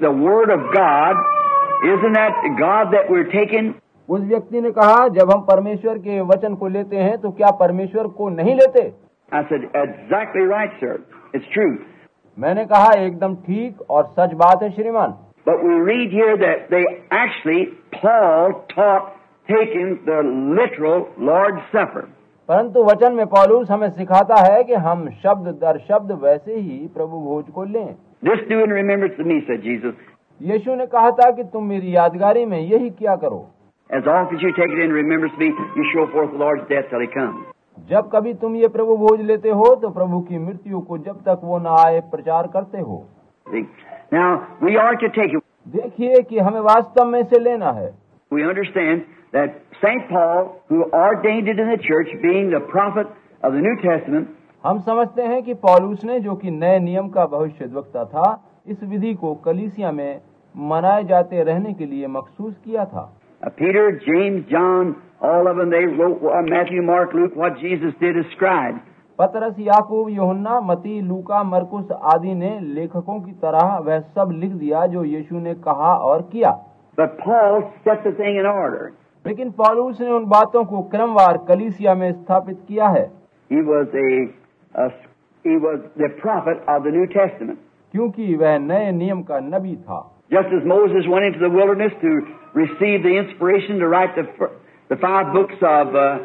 the Word of God, isn't that God that we're taking? उस व्यक्ति ने कहा जब हम परमेश्वर के वचन को लेते हैं तो क्या परमेश्वर को नहीं लेते I said, exactly right, sir. It's true. मैंने कहा एकदम ठीक और सच बात है श्रीमान But we read here that they actually, Paul taught taking the literal Lord's Supper. परंतु वचन में पौलुस हमें सिखाता है कि हम शब्द दर शब्द वैसे ही प्रभु भोज को लें This do in remembrance of me, said Jesus. यीशु ने कहा था कि तुम मेरी यादगारी में यही किया करो As often as you take it in remembrance of me, you show forth the Lord's death till he comes. जब कभी तुम ये प्रभु भोज लेते हो तो प्रभु की मृत्यु को जब तक वो न आए प्रचार करते हो See? Now, we are to take it. देखिए कि हमें वास्तव में से लेना है We understand that St. Paul, who ordained it in the church, being the prophet of the New Testament, हम समझते हैं कि पॉलूस ने जो कि नए नियम का भविष्य वक्ता था इस विधि को कलीसिया में मनाए जाते रहने के लिए मखसूस किया था uh, Peter, James, John, all of them, they wrote uh, Matthew, Mark, Luke, what Jesus did as scribes. पतरस याकूब यूहन्ना मती लूका मरकुस आदि ने लेखकों की तरह वह सब लिख दिया जो यीशु ने कहा और किया. लेकिन पॉलूस ने उन बातों को क्रमवार कलीसिया में स्थापित किया है He was a, a he was the prophet of the New Testament. क्योंकि वह नए नियम का नबी था Just as Moses went into the wilderness to receive the inspiration to write the, fir- the five books of, uh,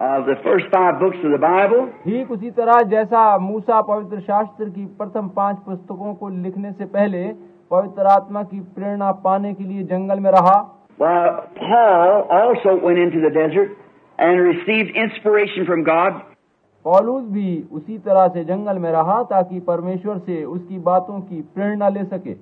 of the first five books of the Bible, ठीक उसी तरह जैसा मूसा पवित्र शास्त्र की प्रथम पांच पुस्तकों को लिखने से पहले पवित्र आत्मा की प्रेरणा पाने के लिए जंगल में रहा well, Paul also went into the desert and received inspiration from God पौलुस भी उसी तरह से जंगल में रहा ताकि परमेश्वर से उसकी बातों की प्रेरणा ले सके.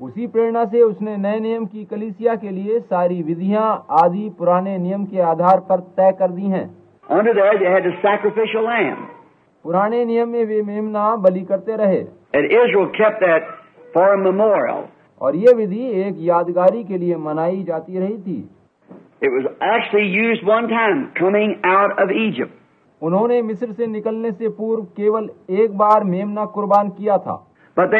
उसी प्रेरणा से उसने नए नियम की कलीसिया के लिए सारी विधियाँ आदि पुराने नियम के आधार पर तय कर दी हैं Under there, they had the sacrificial lamb. पुराने नियम में वे मेमना बलि करते रहे And Israel kept that for a memorial. और ये विधि एक यादगारी के लिए मनाई जाती रही थी उन्होंने मिस्र से निकलने से पूर्व केवल एक बार मेमना कुर्बान किया था। But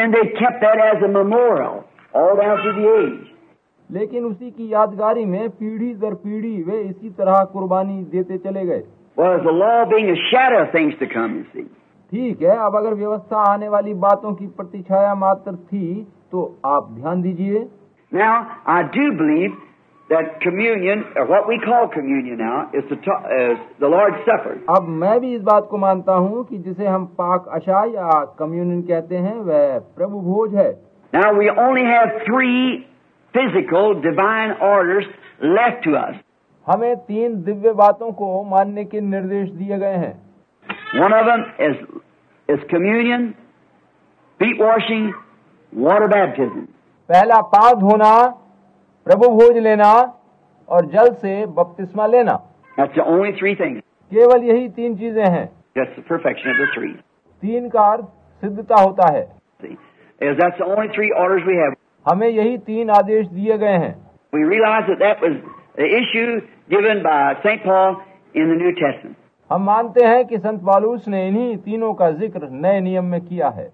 लेकिन उसी की यादगारी में पीढ़ी दर पीढ़ी वे इसी तरह कुर्बानी देते चले गए। ठीक है अब अगर व्यवस्था आने वाली बातों की प्रतिछाया मात्र थी तो आप ध्यान दीजिए। Now, I do believe that communion, or what we call communion now, is the, to- is the Lord's Supper. अब मैं भी इस बात को मानता हूँ कि जिसे हम पाक अशा या कम्युनियन कहते हैं वह प्रभु भोज है Now, we only have three physical divine orders left to us. हमें तीन दिव्य बातों को मानने के निर्देश दिए गए हैं One of them is, is communion, feet washing, water baptism. पहला पाक धोना प्रभु भोज लेना और जल से बपतिस्मा लेना That's the only three things. केवल यही तीन चीज़ें हैं That's the perfection of the three. तीन का अर्थ सिद्धता होता है See, that's the only three orders we have. हमें यही तीन आदेश दिए गए हैं We realize that that was the issue given by St. Paul in the New Testament. हम मानते हैं कि संत पालूस ने इन्हीं तीनों का ज़िक्र नए नियम में किया है